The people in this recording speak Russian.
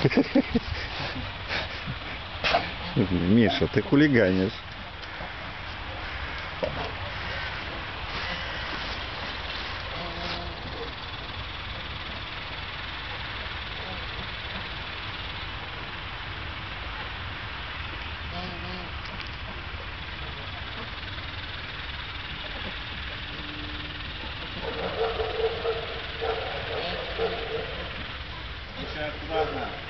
Миша, ты хулиганишь. Сейчас ладно.